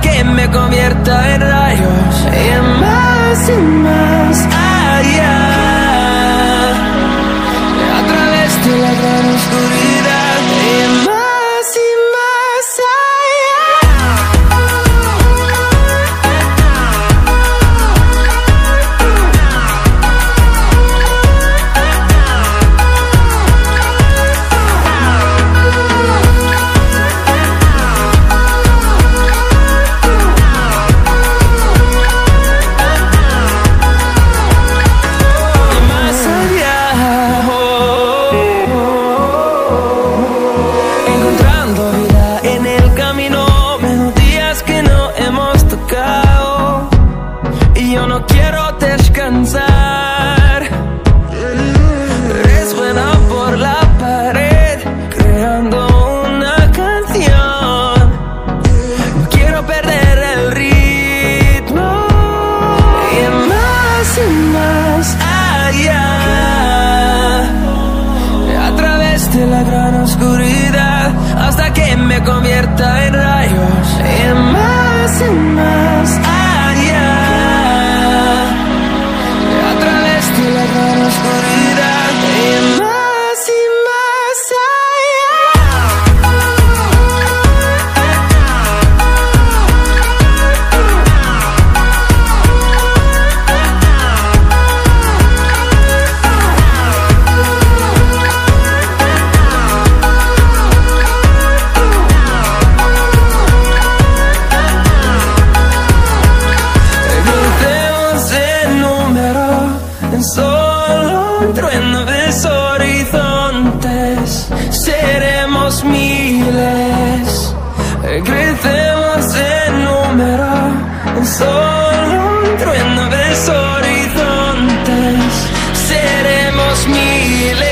que me convierta en rayos. La gran Seremos miles. Crecemos en número solo un trueno de horizontes. Seremos miles.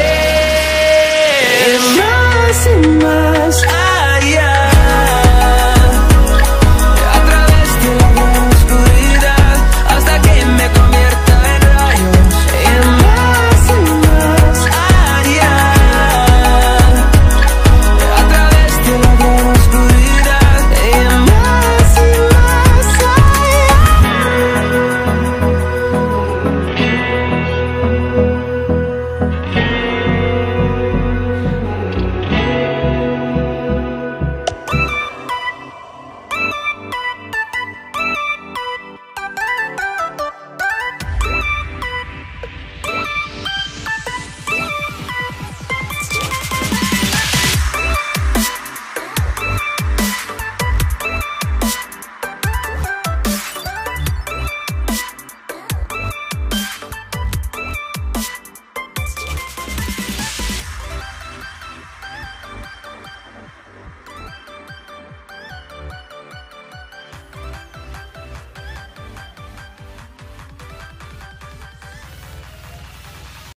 Más y más.